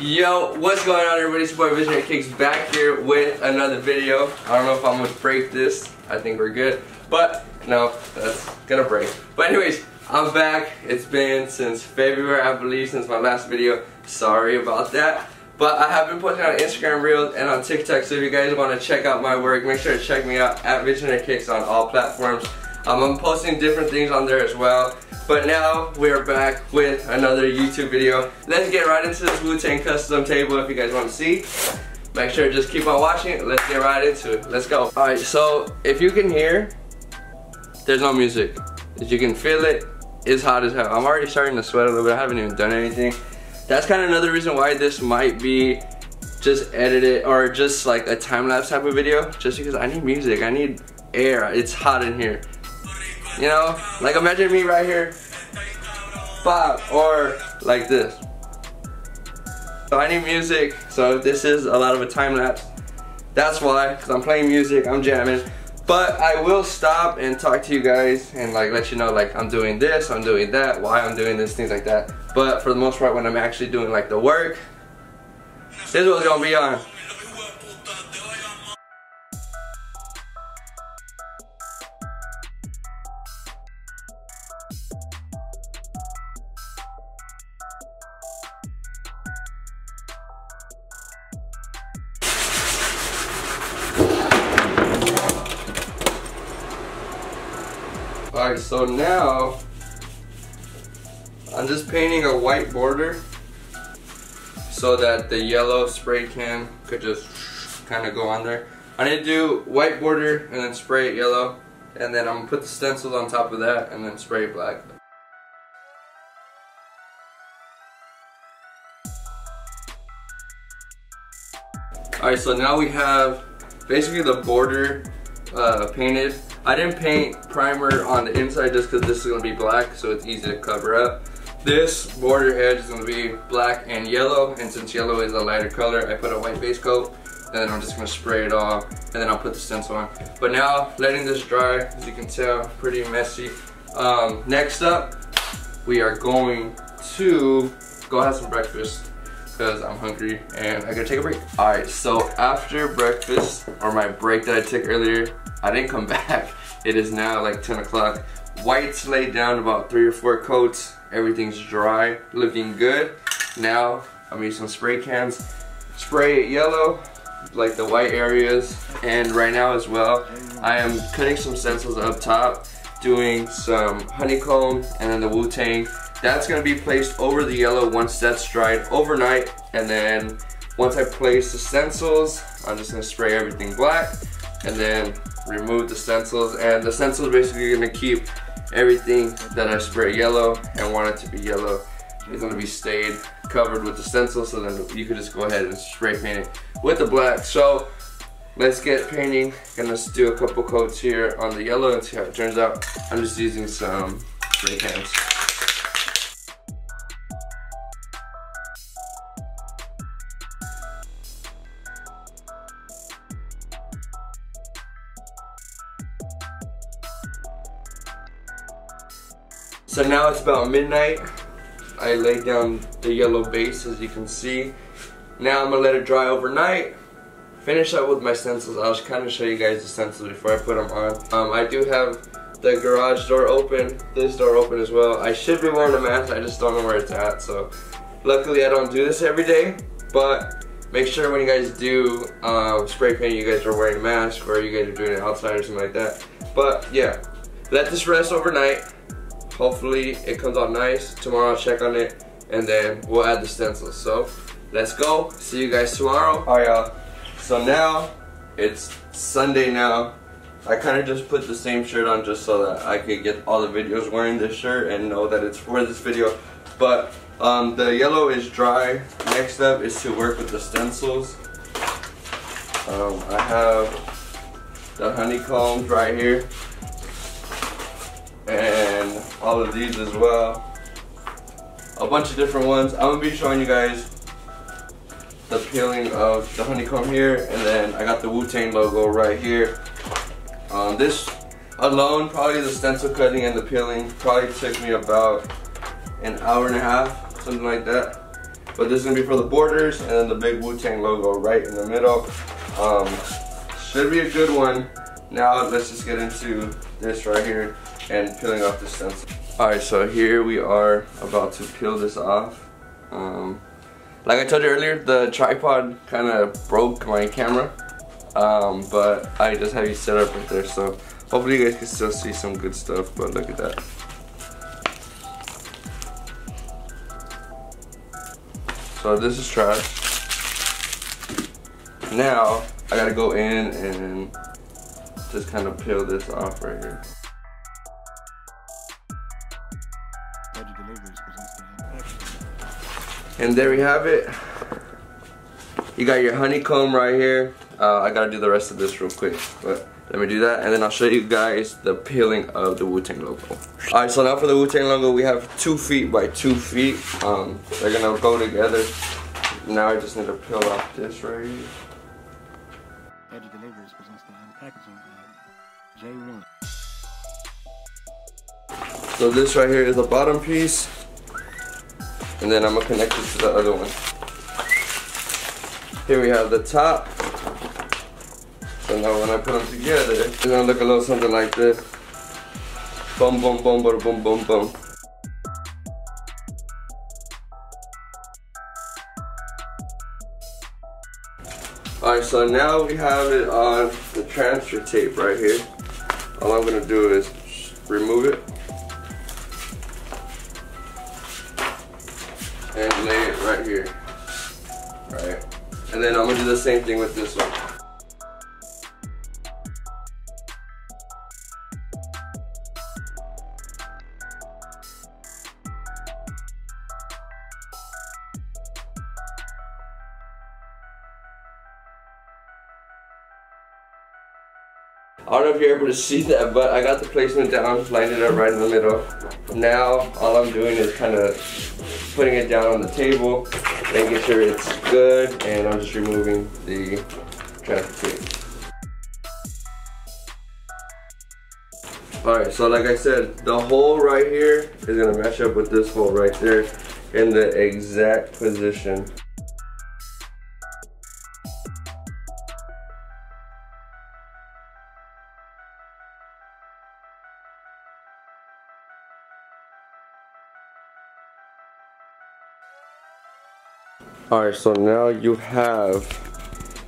Yo, what's going on everybody? It's your boy Visionary Kickz back here with another video. I don't know if I'm gonna break this. I think we're good. But no, that's gonna break. But anyways, I'm back. It's been since February, I believe, since my last video. Sorry about that. But I have been posting on Instagram Reels and on TikTok, so if you guys want to check out my work, make sure to check me out at Visionary Kickz on all platforms. Um, I'm posting different things on there as well. But now we're back with another YouTube video. Let's get right into this Wu-Tang custom table if you guys want to see. Make sure to just keep on watching. Let's get right into it. Let's go. Alright, so if you can hear, there's no music. If you can feel it, it's hot as hell. I'm already starting to sweat a little bit. I haven't even done anything. That's kind of another reason why this might be just edited or just like a time-lapse type of video. Just because I need music. I need air. It's hot in here. You know, like imagine me right here, pop, or like this. So I need music, so this is a lot of a time lapse. That's why, because I'm playing music, I'm jamming. But I will stop and talk to you guys and like let you know like I'm doing this, I'm doing that, why I'm doing this, things like that. But for the most part, when I'm actually doing like the work, this is what's gonna be on. Alright, so now I'm just painting a white border so that the yellow spray can could just kind of go on there. I need to do white border and then spray it yellow and then I'm gonna put the stencils on top of that and then spray it black. Alright, so now we have basically the border uh, painted. I didn't paint primer on the inside just because this is going to be black so it's easy to cover up. This border edge is going to be black and yellow and since yellow is a lighter color I put a white base coat and then I'm just going to spray it off and then I'll put the stencil on. But now letting this dry as you can tell pretty messy. Um, next up we are going to go have some breakfast because I'm hungry and I gotta take a break. Alright, so after breakfast, or my break that I took earlier, I didn't come back. It is now like 10 o'clock. White's laid down about three or four coats. Everything's dry, looking good. Now, I'm using spray cans. Spray it yellow, like the white areas. And right now as well, I am cutting some stencils up top, doing some honeycomb and then the Wu-Tang that's gonna be placed over the yellow once that's dried overnight. And then once I place the stencils, I'm just gonna spray everything black and then remove the stencils. And the stencils basically gonna keep everything that I spray yellow and want it to be yellow. It's gonna be stayed covered with the stencil so then you could just go ahead and spray paint it with the black. So let's get painting. Gonna do a couple coats here on the yellow and see how it turns out. I'm just using some spray cans. So now it's about midnight. I laid down the yellow base as you can see. Now I'm gonna let it dry overnight. Finish up with my stencils. I'll just kind of show you guys the stencils before I put them on. Um, I do have the garage door open, this door open as well. I should be wearing a mask, I just don't know where it's at. So luckily I don't do this every day, but make sure when you guys do uh, spray paint, you guys are wearing a mask or you guys are doing it outside or something like that. But yeah, let this rest overnight. Hopefully it comes out nice. Tomorrow I'll check on it and then we'll add the stencils. So let's go. See you guys tomorrow. Alright y'all. So now it's Sunday now. I kind of just put the same shirt on just so that I could get all the videos wearing this shirt and know that it's for this video. But um, the yellow is dry. Next up is to work with the stencils. Um, I have the honeycombs right here and all of these as well. A bunch of different ones. I'm gonna be showing you guys the peeling of the honeycomb here and then I got the Wu-Tang logo right here. Um, this alone, probably the stencil cutting and the peeling probably took me about an hour and a half, something like that. But this is gonna be for the borders and then the big Wu-Tang logo right in the middle. Um, should be a good one. Now let's just get into this right here and peeling off the stencil. Alright, so here we are about to peel this off. Um, like I told you earlier, the tripod kind of broke my camera. Um, but I just have you set up right there, so hopefully you guys can still see some good stuff, but look at that. So this is trash. Now, I gotta go in and just kind of peel this off right here. And there we have it. You got your honeycomb right here. Uh, I gotta do the rest of this real quick, but let me do that and then I'll show you guys the peeling of the Wu-Tang logo. Alright, so now for the Wu-Tang logo, we have two feet by two feet. Um, they're gonna go together. Now I just need to peel off this right here. So this right here is the bottom piece. And then I'm gonna connect it to the other one. Here we have the top. So now when I put them together, it's gonna look a little something like this. Boom, boom, boom, boom, boom, boom, boom. Alright, so now we have it on the transfer tape right here. All I'm gonna do is remove it. Same thing with this one. I don't know if you're able to see that, but I got the placement down, lined it up right in the middle. Now, all I'm doing is kind of putting it down on the table, making sure it's good, and I'm just removing the transfer tape. Alright, so like I said, the hole right here is gonna match up with this hole right there in the exact position. Alright, so now you have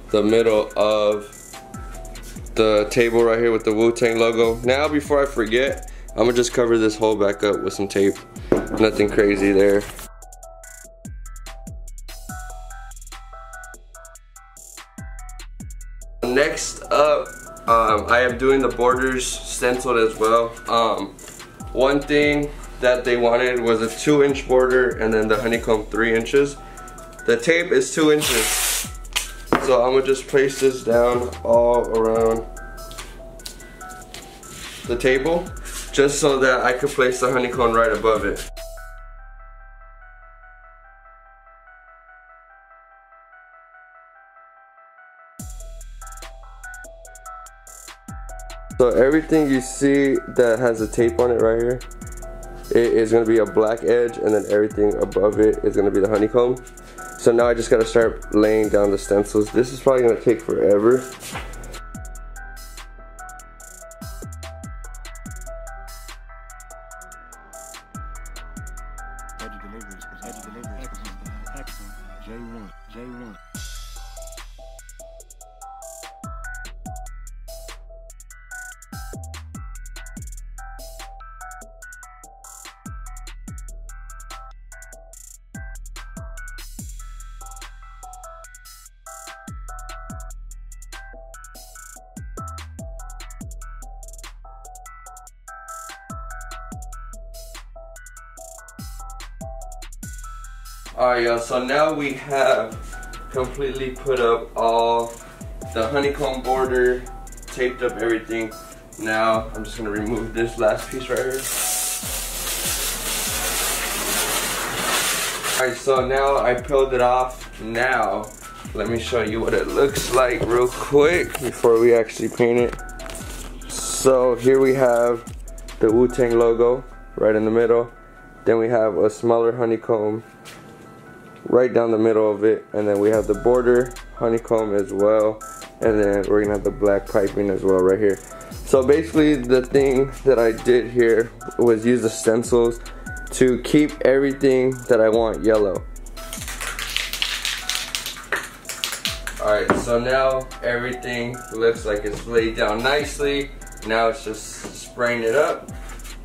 the middle of the table right here with the Wu-Tang logo. Now, before I forget, I'm gonna just cover this hole back up with some tape. Nothing crazy there. Next up, um, I am doing the borders stenciled as well. Um, one thing that they wanted was a two inch border and then the honeycomb three inches. The tape is two inches. So I'm gonna just place this down all around the table just so that I could place the honeycomb right above it. So everything you see that has a tape on it right here, it is gonna be a black edge and then everything above it is gonna be the honeycomb. So now I just gotta start laying down the stencils. This is probably gonna take forever. Alright y'all, so now we have completely put up all the honeycomb border, taped up everything. Now I'm just gonna remove this last piece right here. Alright, so now I peeled it off. Now, let me show you what it looks like real quick before we actually paint it. So here we have the Wu-Tang logo right in the middle. Then we have a smaller honeycomb right down the middle of it. And then we have the border honeycomb as well. And then we're gonna have the black piping as well right here. So basically the thing that I did here was use the stencils to keep everything that I want yellow. Alright, so now everything looks like it's laid down nicely. Now it's just spraying it up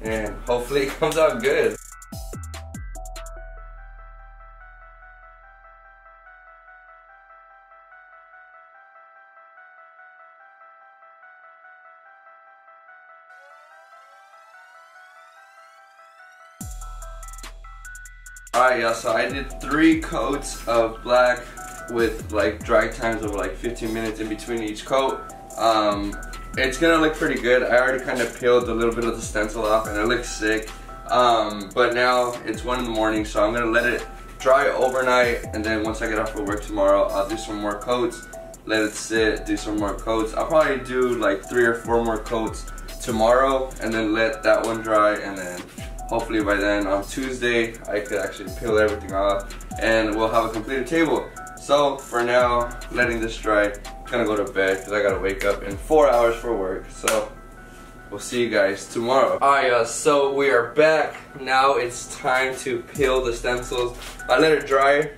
and hopefully it comes out good. Alright y'all, so I did three coats of black with like dry times of like 15 minutes in between each coat. Um, it's gonna look pretty good. I already kind of peeled a little bit of the stencil off and it looks sick. Um, but now it's one in the morning, so I'm gonna let it dry overnight and then once I get off of work tomorrow, I'll do some more coats, let it sit, do some more coats. I'll probably do like three or four more coats tomorrow and then let that one dry and then hopefully by then on Tuesday I could actually peel everything off and we'll have a completed table. So for now, letting this dry, I'm gonna go to bed because I gotta wake up in four hours for work. So we'll see you guys tomorrow. Alright so we are back. Now it's time to peel the stencils. I let it dry.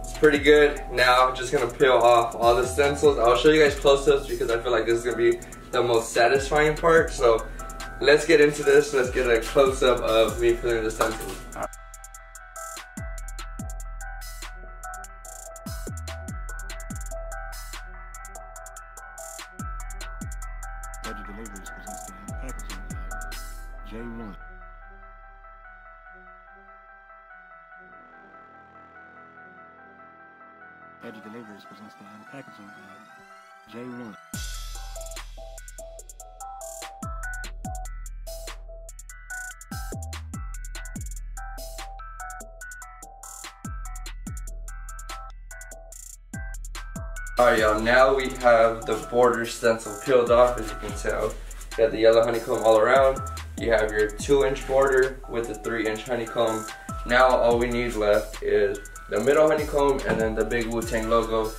It's pretty good. Now I'm just gonna peel off all the stencils. I'll show you guys close-ups because I feel like this is gonna be the most satisfying part. So let's get into this. Let's get a close-up of me peeling the packaging lab. J1. Edge Deliveries presents the unpackaging lab. J1. Alright y'all, now we have the border stencil peeled off as you can tell. You got the yellow honeycomb all around. You have your two inch border with the three inch honeycomb. Now all we need left is the middle honeycomb and then the big Wu-Tang logo.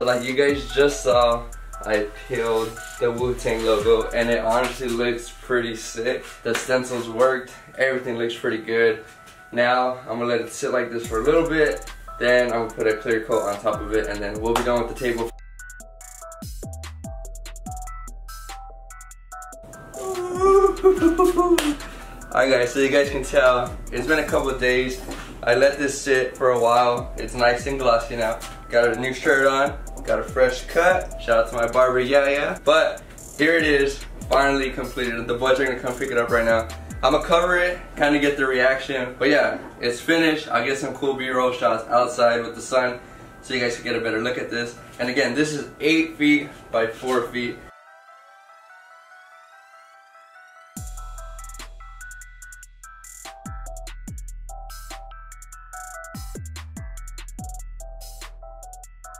Like you guys just saw, I peeled the Wu-Tang logo and it honestly looks pretty sick. The stencils worked, everything looks pretty good. Now I'm gonna let it sit like this for a little bit, then I'm gonna put a clear coat on top of it and then we'll be done with the table. Alright guys, so you guys can tell, it's been a couple of days. I let this sit for a while. It's nice and glossy now. Got a new shirt on, got a fresh cut. Shout out to my barber, yeah, yeah. But here it is, finally completed. The boys are gonna come pick it up right now. I'm gonna cover it, kind of get the reaction. But yeah, it's finished. I'll get some cool B-roll shots outside with the sun so you guys can get a better look at this. And again, this is eight feet by four feet.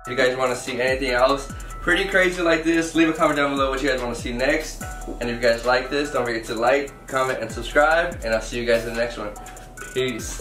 If you guys want to see anything else pretty crazy like this, leave a comment down below what you guys want to see next. And if you guys like this, don't forget to like, comment, and subscribe. And I'll see you guys in the next one. Peace.